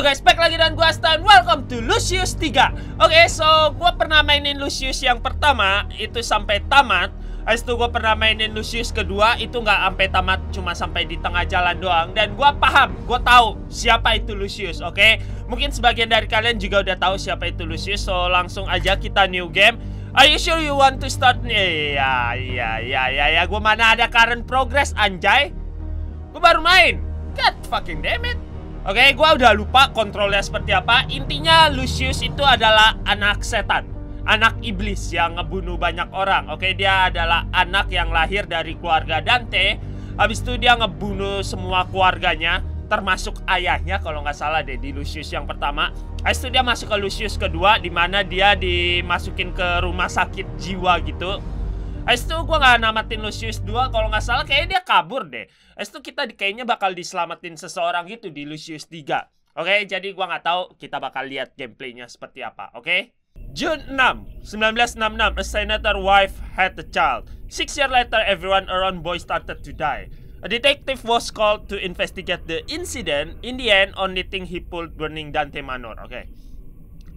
Halo guys, back lagi dengan gua Stan. Welcome to Lucius 3. Oke, so gua pernah mainin Lucius yang pertama itu sampai tamat. Habis itu gua pernah mainin Lucius kedua itu nggak sampai tamat, cuma sampai di tengah jalan doang. Dan gua paham, gua tahu siapa itu Lucius. Oke, mungkin sebagian dari kalian juga udah tahu siapa itu Lucius. So langsung aja kita new game. Are you sure you want to start? Iya, iya, iya, iya, ya. Gua mana ada current progress, anjay. Gua baru main. God fucking damn it. Oke, gua udah lupa kontrolnya seperti apa. Intinya Lucius itu adalah anak setan, anak iblis yang ngebunuh banyak orang. Oke, dia adalah anak yang lahir dari keluarga Dante. Habis itu dia ngebunuh semua keluarganya, termasuk ayahnya kalau nggak salah deh di Lucius yang pertama. Habis itu dia masuk ke Lucius kedua, di mana dia dimasukin ke rumah sakit jiwa gitu. Habis itu gue gak namatin Lucius 2 Kalau nggak salah kayaknya dia kabur deh Habis itu kita kayaknya bakal diselamatin seseorang gitu di Lucius 3 Oke, jadi gue nggak tahu kita bakal lihat gameplaynya seperti apa, oke? June 6, 1966, a senator wife had a child. Six years later, everyone around boy started to die. A detective was called to investigate the incident. In the end, only thing he pulled burning Dante Manor. Oke.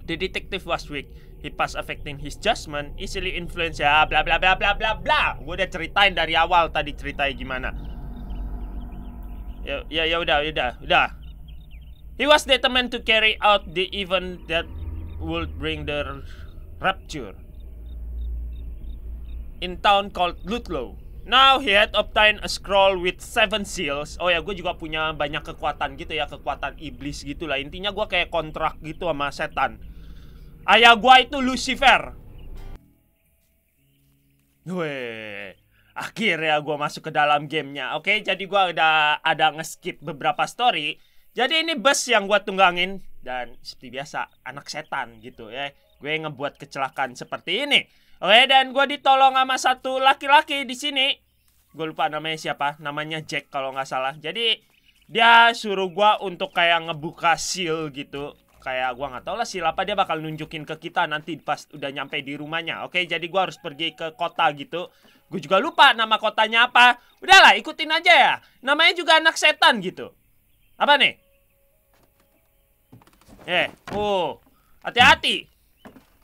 The detective was weak. He past affecting his judgment, easily influenced ya bla bla bla bla bla bla. Gue udah ceritain dari awal tadi ceritanya gimana. Ya ya ya udah udah udah. He was determined to carry out the event that would bring the rapture in town called Ludlow. Now he had obtained a scroll with seven seals. Oh ya, gue juga punya banyak kekuatan gitu ya, kekuatan iblis gitu lah. Intinya gue kayak kontrak gitu sama setan. Ayah gua itu Lucifer. Weh, akhirnya gua masuk ke dalam gamenya. Oke, jadi gua udah ada nge-skip beberapa story. Jadi ini bus yang gua tunggangin dan seperti biasa anak setan gitu ya. Gue ngebuat kecelakaan seperti ini. Oke, dan gua ditolong sama satu laki-laki di sini. Gue lupa namanya siapa. Namanya Jack kalau nggak salah. Jadi dia suruh gua untuk kayak ngebuka seal gitu kayak gua nggak tahu lah siapa dia bakal nunjukin ke kita nanti pas udah nyampe di rumahnya. Oke, jadi gua harus pergi ke kota gitu. Gue juga lupa nama kotanya apa. Udahlah, ikutin aja ya. Namanya juga anak setan gitu. Apa nih? Eh, oh, hati-hati.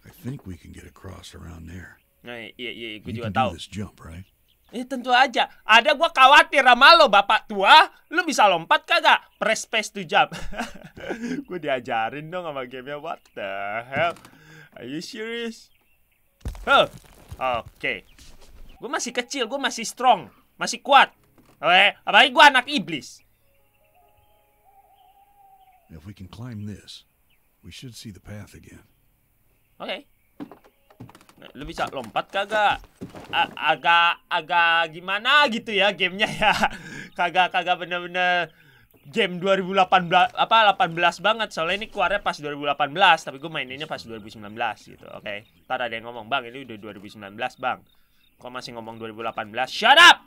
I think we can get across around there. Nah, iya, iya, gue juga tahu. this jump, right? Eh tentu aja. Ada gua khawatir sama lo bapak tua. Lu bisa lompat kagak? Press space to jump. gue diajarin dong sama gamenya. What the hell? Are you serious? Huh. Oke. Gue masih kecil. Gue masih strong. Masih kuat. Oke. Apalagi gue anak iblis. If we can climb this, we should see the path again. Oke. Nah, Lu bisa lompat kagak? Agak agak gimana gitu ya gamenya ya. Kagak kagak bener-bener game 2018 apa 18 banget. Soalnya ini keluarnya pas 2018, tapi gue maininnya pas 2019 gitu. Oke. Ntar ada yang ngomong, "Bang, ini udah 2019, Bang." Kok masih ngomong 2018? Shut up.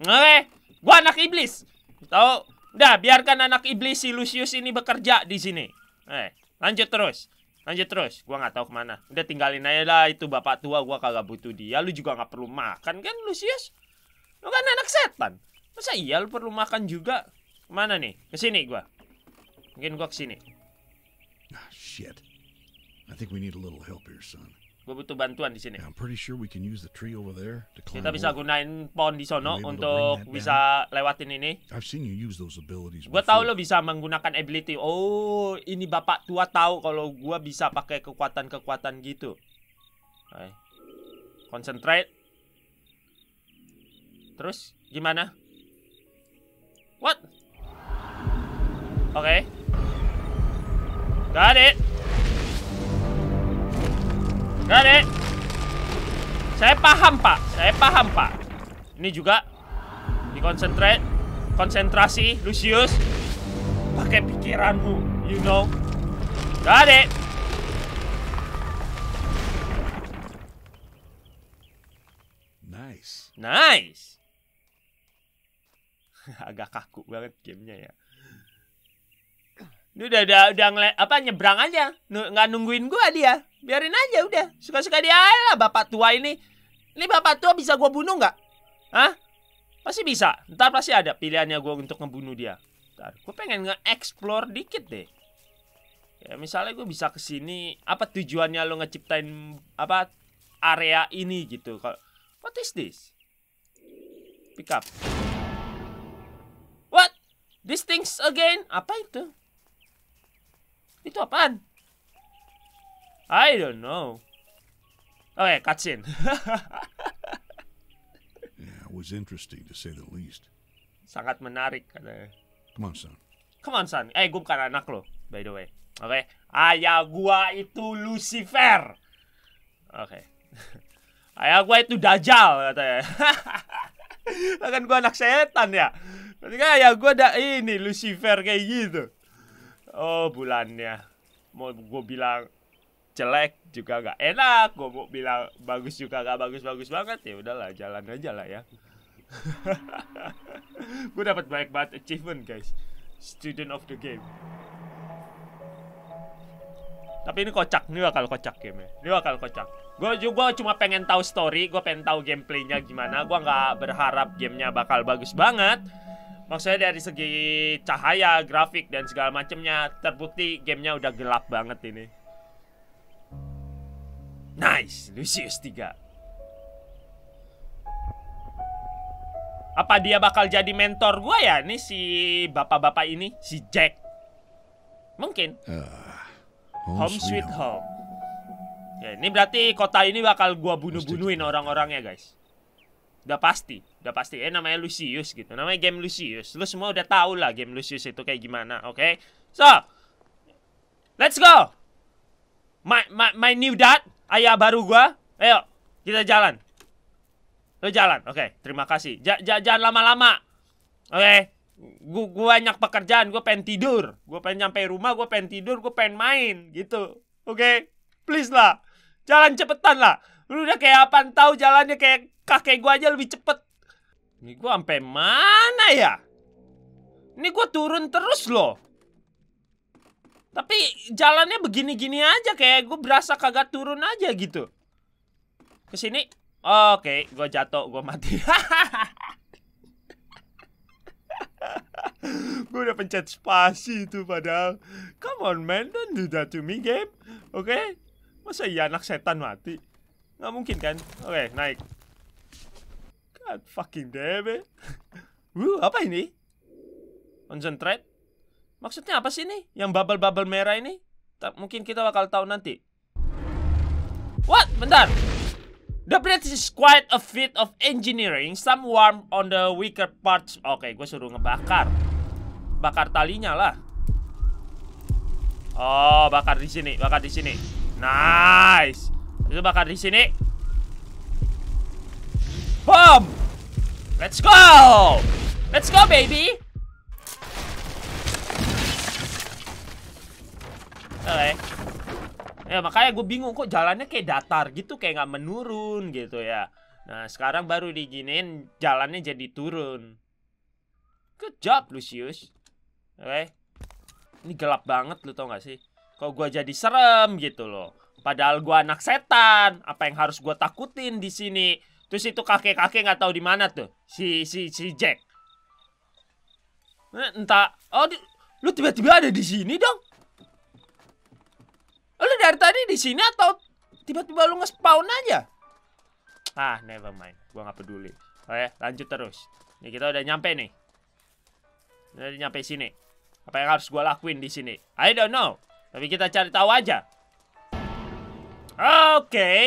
Oke. Gua anak iblis. Tahu? Udah, biarkan anak iblis si Lucius ini bekerja di sini. Eh, lanjut terus. Lanjut terus, gua nggak tahu ke mana. Udah tinggalin aja lah itu bapak tua, gua kagak butuh dia. Lu juga nggak perlu makan kan, Lucius? Lu kan anak setan. Masa iya lu perlu makan juga? Ke mana nih? Ke sini gua. Mungkin gua ke sini. Ah, shit. I think we need a little help here, son. Gua butuh bantuan di sini. Now, I'm pretty sure we can use the tree over there to climb Kita bisa over. gunain pohon di sono untuk bisa lewatin ini. I've seen you use those abilities Gua tahu lo bisa menggunakan ability. Oh, ini bapak tua tahu kalau gua bisa pakai kekuatan-kekuatan gitu. Concentrate. Terus gimana? What? Oke. Got it. Got it. Saya paham, Pak. Saya paham, Pak. Ini juga dikonsentrate, konsentrasi, Lucius. Pakai pikiranmu, you know. Got it. Nice. Nice. Agak kaku banget gamenya ya. Ini udah udah udah ngeliat apa nyebrang aja, nggak nungguin gua dia. Biarin aja udah. Suka-suka dia lah bapak tua ini. Ini bapak tua bisa gua bunuh nggak? Hah? Pasti bisa. Ntar pasti ada pilihannya gua untuk ngebunuh dia. Ntar, gua pengen nge-explore dikit deh. Ya, misalnya gue bisa ke sini, apa tujuannya lo ngeciptain apa area ini gitu? Kalau What is this? Pick up. What? These things again? Apa itu? Itu apaan? I don't know. Oke, okay, cutscene. Yeah, it was interesting to say the least. Sangat menarik katanya. Come on, son. Come on, son. Eh, gue bukan anak lo, by the way. Oke. Okay? Ayah gua itu Lucifer. Oke. Okay. Ayah gua itu Dajjal katanya. kan gua anak setan ya. Berarti kan ayah gua ada ini Lucifer kayak gitu. Oh, bulannya. Mau gue bilang jelek juga gak enak gue mau bilang bagus juga gak bagus-bagus banget ya udahlah jalan aja lah ya gue dapat banyak banget achievement guys student of the game tapi ini kocak, ini bakal kocak game Ini bakal kocak. Gue juga cuma pengen tahu story, gue pengen tahu gameplaynya gimana. Gue nggak berharap gamenya bakal bagus banget. Maksudnya dari segi cahaya, grafik dan segala macamnya terbukti gamenya udah gelap banget ini. Nice, Lucius 3. Apa dia bakal jadi mentor gue ya? Ini si bapak-bapak ini, si Jack. Mungkin. Uh, Home Sweet Home. Ya, ini berarti kota ini bakal gua bunuh-bunuhin orang-orangnya, guys. Udah pasti, udah pasti. Eh namanya Lucius gitu. Namanya game Lucius. Lu semua udah tahu lah game Lucius itu kayak gimana, oke? Okay? So, let's go. My, my, my new dad, ayah baru gua. Ayo, kita jalan. Lo jalan, oke. Okay, terima kasih. J jangan lama-lama. Oke. Okay? gue gue banyak pekerjaan gue pengen tidur gue pengen nyampe rumah gue pengen tidur gue pengen main gitu oke okay? please lah jalan cepetan lah lu udah kayak apa tahu jalannya kayak kakek gue aja lebih cepet ini gue sampai mana ya ini gue turun terus loh tapi jalannya begini-gini aja kayak gue berasa kagak turun aja gitu. Ke sini oke okay, gue jatuh gue mati. Gue udah pencet spasi itu padahal. Come on man don't do that to me game. Oke? Okay? masa iya anak setan mati? Nggak mungkin kan? Oke okay, naik. God fucking damn it. Wuh, apa ini? Concentrate maksudnya apa sih ini yang bubble-bubble merah ini tak mungkin kita bakal tahu nanti what bentar The bridge is quite a feat of engineering. Some warm on the weaker parts. Oke, okay, gue suruh ngebakar bakar talinya lah. Oh, bakar di sini, bakar di sini. Nice. Itu bakar di sini. Boom. Let's go. Let's go, baby. Okay. Ya makanya gue bingung kok jalannya kayak datar gitu, kayak nggak menurun gitu ya. Nah sekarang baru diginin jalannya jadi turun. Good job, Lucius. Oke. Okay? Ini gelap banget lu tau gak sih? Kok gua jadi serem gitu loh. Padahal gua anak setan. Apa yang harus gua takutin di sini? Terus itu kakek-kakek nggak tahu di mana tuh. Si si si Jack. Eh, entah. Oh, lu tiba-tiba ada di sini dong. Dari tadi di sini atau tiba-tiba lu nge-spawn aja? Ah, never mind. Gua nggak peduli. Oke, lanjut terus. Nih kita udah nyampe nih. Udah nyampe sini. Apa yang harus gue lakuin di sini? I don't know. Tapi kita cari tahu aja. Oke. Okay.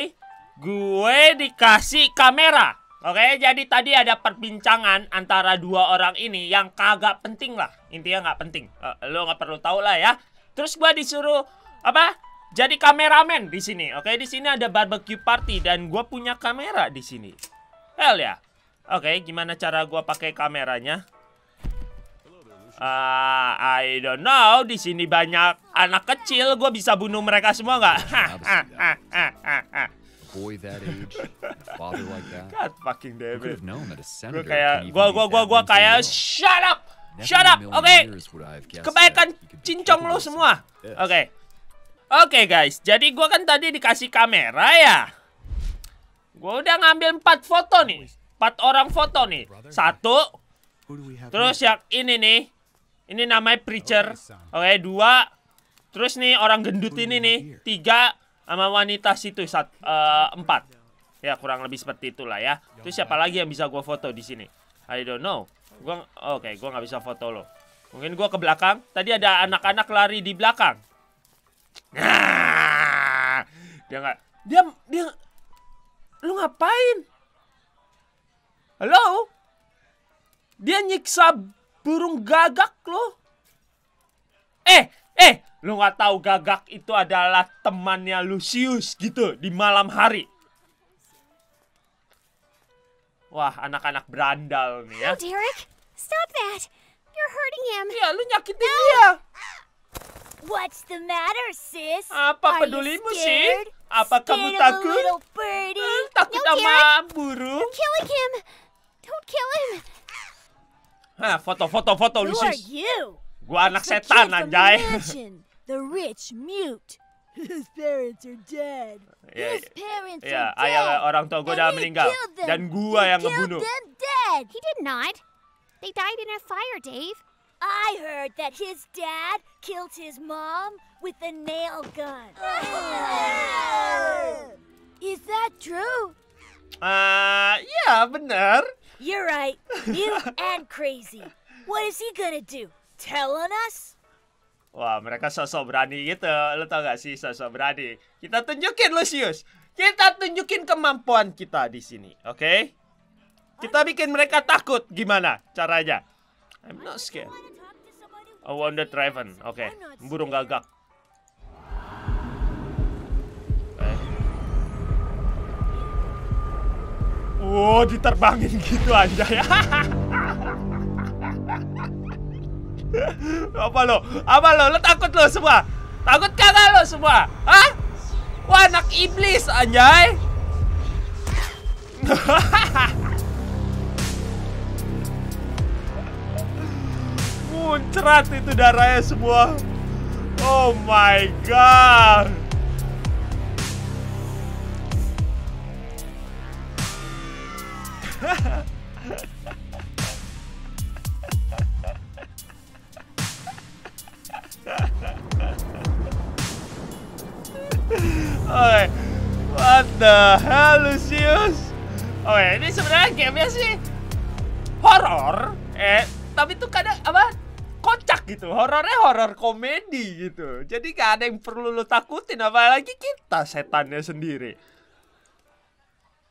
Gue dikasih kamera. Oke, okay, jadi tadi ada perbincangan antara dua orang ini yang kagak penting lah. Intinya nggak penting. Uh, lo nggak perlu tahu lah ya. Terus gue disuruh apa? Jadi kameramen di sini. Oke, di sini ada barbecue party dan gue punya kamera di sini. Hell ya. Oke, gimana cara gue pakai kameranya? Uh, I don't know. Di sini banyak anak kecil. Gue bisa bunuh mereka semua nggak? Boy that age, father like that. God fucking damn it. Gue kayak, gue gue gue gue kayak, shut up, shut up. Oke, okay. kebaikan cincong lo semua. Oke, okay. Oke okay, guys. Jadi gue kan tadi dikasih kamera ya. Gue udah ngambil empat foto nih, empat orang foto nih. Satu, terus yang ini nih. Ini namanya preacher. Oke, okay, dua. Terus nih orang gendut ini nih tiga sama wanita situ sat, eh, empat. Ya kurang lebih seperti itulah ya. Terus siapa lagi yang bisa gua foto di sini? I don't know. Gua oke, gua nggak bisa foto lo. Mungkin gua ke belakang. Tadi ada anak-anak lari di belakang. Nah, dia nggak. Dia dia. Lu ngapain? Halo? Dia nyiksa burung gagak lo. Eh, eh, lu nggak tahu gagak itu adalah temannya Lucius gitu di malam hari. Wah, anak-anak berandal nih ya. Oh, Derek, stop that! You're hurting him. Iya, lu nyakitin dia. What's the matter, sis? Apa Are pedulimu sih? Apa kamu Scared a takut? Eh, Takut no, sama Derek, burung? killing him. Don't kill him. Hah, foto-foto foto Who are Lucius. you? Gua anak setan anjay. the rich mute. His parents are dead. Ya, His parents ya, are ayah dead. orang tua gua udah meninggal dan gua yang ngebunuh. He did not. They died in a fire, Dave. I heard that his dad killed his mom with a nail gun. Is that true? Ah, ya bener. You're right. Mute and crazy. What is he gonna do? Tell on us? Wah, mereka sosok berani gitu. Lo tau gak sih sosok berani? Kita tunjukin Lucius. Kita tunjukin kemampuan kita di sini, oke? Kita bikin mereka takut. Gimana caranya? I'm not scared. A wounded raven. Oke, burung gagak. Eh. Wow, diterbangin gitu anjay. Apa lo? Apa lo? Lo takut lo semua? Takut kagak lo semua? Hah? Wah, anak iblis anjay. Muncrat itu darahnya semua. Oh my god. Oke, what the hell, Lucius? Oke, ini sebenarnya gamenya sih horor, eh, tapi tuh kadang apa? Gitu, horornya horor komedi gitu. Jadi gak ada yang perlu lo takutin, apalagi kita setannya sendiri.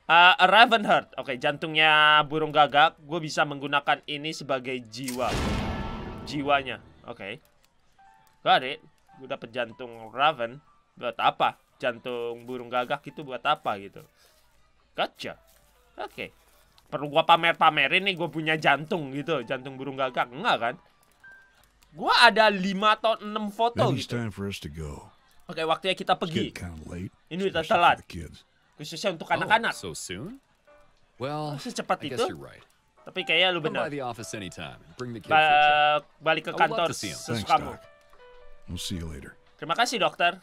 Uh, a Raven Heart, oke, jantungnya burung gagak. Gue bisa menggunakan ini sebagai jiwa, jiwanya, oke. Got it. Gue dapet jantung Raven. Buat apa? Jantung burung gagak itu buat apa gitu? Gotcha. Oke. Perlu gua pamer-pamerin nih gue punya jantung gitu, jantung burung gagak. Enggak kan? Gua ada 5 atau 6 foto gitu. Oke, waktunya kita pergi. late. Ini udah telat. for the kids. Khususnya untuk Oh, anak-anak. so soon? Well, Secepat I itu? right. Tapi kayaknya lu benar. Ba- balik ke kantor him. Thanks. We'll see you later. Terima kasih dokter.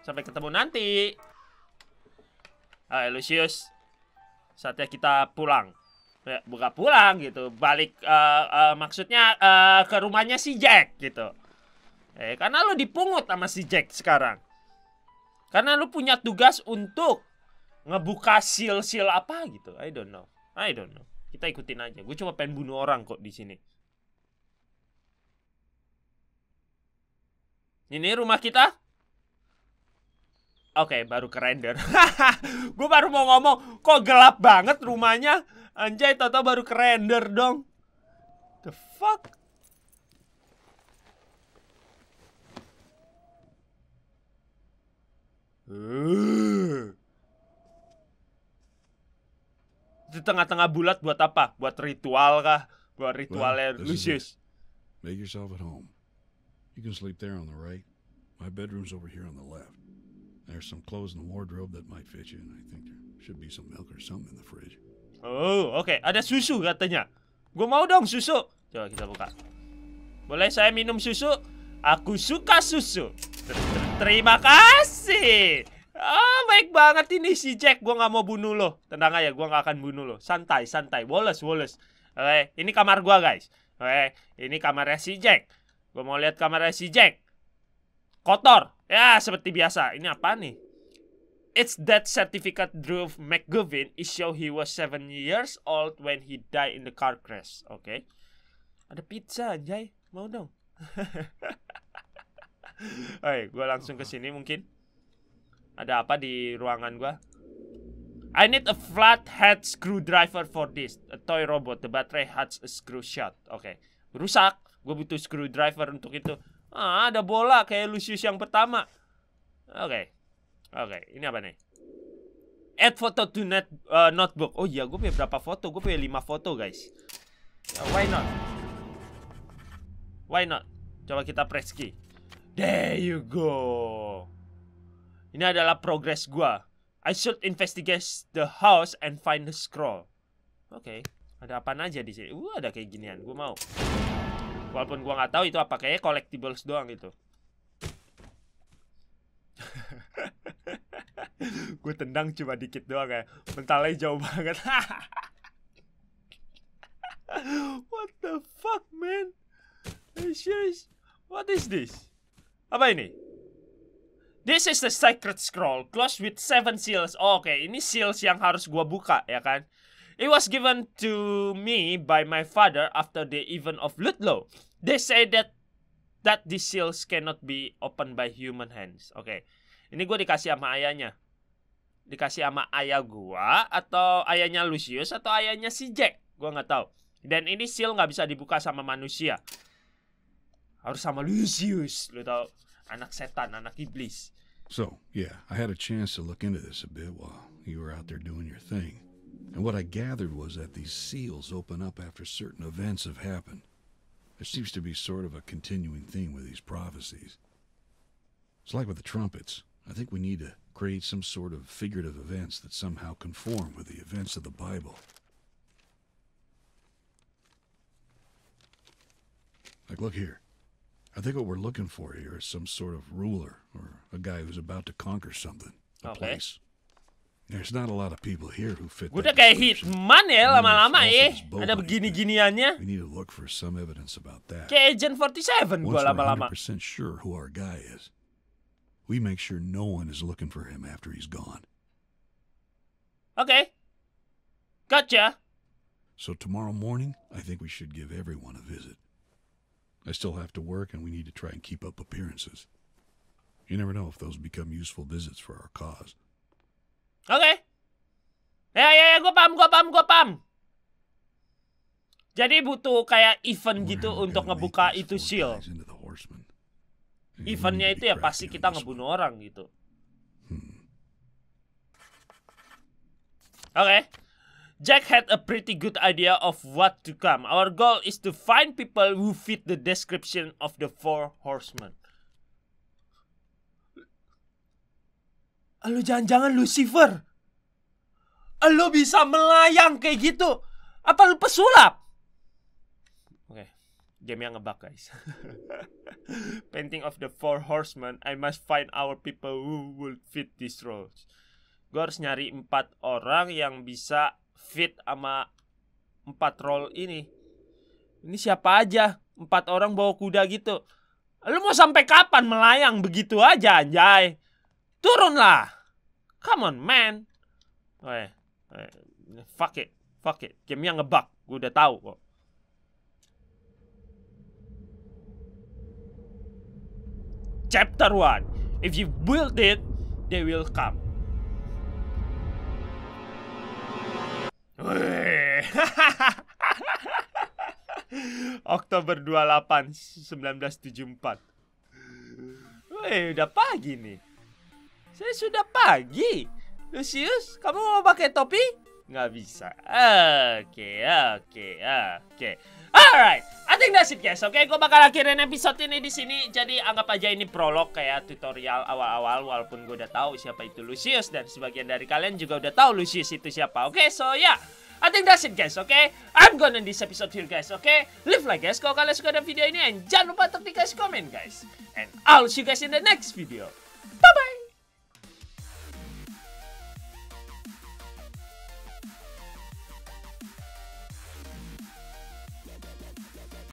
Sampai ketemu nanti. Hai Lucius. Saatnya kita pulang. Ya, bukan pulang gitu. Balik eh, eh, maksudnya eh, ke rumahnya si Jack gitu. Eh karena lu dipungut sama si Jack sekarang. Karena lu punya tugas untuk ngebuka seal-seal apa gitu. I don't know. I don't know. Kita ikutin aja. Gue cuma pengen bunuh orang kok di sini. Ini rumah kita. Oke, baru ke render. Gue baru mau ngomong, kok gelap banget rumahnya. Anjay, Toto baru ke render dong. The fuck? Uh. Di tengah-tengah bulat buat apa? Buat ritual kah? Buat ritualnya Well, Lucius. Make yourself at home. You can sleep there on the right. My bedroom's over here on the left. There's some clothes in the wardrobe that might fit you, and I think there should be some milk or something in the fridge. Oh, oke. Ada susu katanya. Gue mau dong susu. Coba kita buka. Boleh saya minum susu? Aku suka susu. Ter- ter- Terima kasih. Ah, baik banget ini si Jack. Gue nggak mau bunuh lo. Tenang aja, gue nggak akan bunuh lo. Santai, santai. Wallace, Wallace. Oke, ini kamar gua guys. Oke, ini kamarnya si Jack. Gue mau lihat kamarnya si Jack. Kotor. Ya, seperti biasa. Ini apa nih? It's that certificate Drew McGovern is show he was seven years old when he died in the car crash. Oke. Okay. Ada pizza, Jay. Mau dong. Oke, gue langsung ke sini mungkin. Ada apa di ruangan gue? I need a flathead screwdriver for this. A toy robot. The battery has a screw shot. Oke. Okay. Rusak. Gue butuh screwdriver untuk itu. Ah, ada bola kayak Lucius yang pertama. Oke. Okay. Oke, okay, ini apa nih? Add photo to net uh, notebook. Oh iya, gue punya berapa foto? Gue punya 5 foto, guys. Uh, why not? Why not? Coba kita press key. There you go. Ini adalah progress gue. I should investigate the house and find the scroll. Oke, okay. ada apa aja di sini? Uh, ada kayak ginian. Gue mau. Walaupun gue nggak tahu itu apa kayaknya collectibles doang itu. gue tendang cuma dikit doang ya mentalnya jauh banget what the fuck man what is this apa ini This is the sacred scroll, closed with seven seals. Oh, Oke, okay. ini seals yang harus gua buka, ya kan? It was given to me by my father after the event of Ludlow. They say that that these seals cannot be opened by human hands. Oke, okay. ini gue dikasih sama ayahnya dikasih sama ayah gua atau ayahnya Lucius atau ayahnya si Jack. Gua nggak tahu. Dan ini seal nggak bisa dibuka sama manusia. Harus sama Lucius. Lu tau anak setan anak iblis. So yeah I had a chance to look into this a bit while you were out there doing your thing. And what I gathered was that these seals open up after certain events have happened. There seems to be sort of a continuing theme with these prophecies. It's like with the trumpets I think we need to create some sort of figurative events that somehow conform with the events of the Bible. Like, look here. I think what we're looking for here is some sort of ruler or a guy who's about to conquer something. A okay. place. There's not a lot of people here who fit Udah kayak Hitman ya lama-lama ya. Eh? Ada begini-giniannya. We need to look for some evidence about that. Kayak Agent 47 gua lama-lama. Once we're 100% sure who our guy is, we make sure no one is looking for him after he's gone. Okay. Gotcha. So tomorrow morning, I think we should give everyone a visit. I still have to work and we need to try and keep up appearances. You never know if those become useful visits for our cause. Okay. Ya, ya, ya, gue paham, gue paham, gue paham. Jadi butuh kayak event gitu untuk ngebuka itu seal. Eventnya itu ya pasti kita ngebunuh orang gitu. Hmm. Oke. Okay. Jack had a pretty good idea of what to come. Our goal is to find people who fit the description of the four horsemen. Lu jangan-jangan Lucifer? Lu bisa melayang kayak gitu? Apa lu pesulap? Game yang ngebug guys. Painting of the four horsemen I must find our people who will fit these roles gue harus nyari empat orang yang bisa fit sama empat role ini. Ini siapa aja? Empat orang bawa kuda gitu. Lu mau sampai kapan melayang begitu aja anjay? Turunlah. Come on man. Oh, fuck it fuck it. Game yang ngebug gue udah tahu kok Chapter 1 If you build it, they will come. Oktober 28 1974 Wih, udah pagi nih. Saya sudah pagi. Lucius, kamu mau pakai topi? Nggak bisa. Oke, oke, oke Alright, I think that's it guys. Oke, okay, gue bakal akhirin episode ini di sini. Jadi anggap aja ini prolog kayak tutorial awal-awal walaupun gue udah tahu siapa itu Lucius dan sebagian dari kalian juga udah tahu Lucius itu siapa. Oke, okay, so ya. Yeah. I think that's it guys, oke? Okay? I'm gonna end this episode here guys, oke? Okay? Leave like guys kalau kalian suka dengan video ini and jangan lupa untuk dikasih komen guys. And I'll see you guys in the next video. Bye-bye!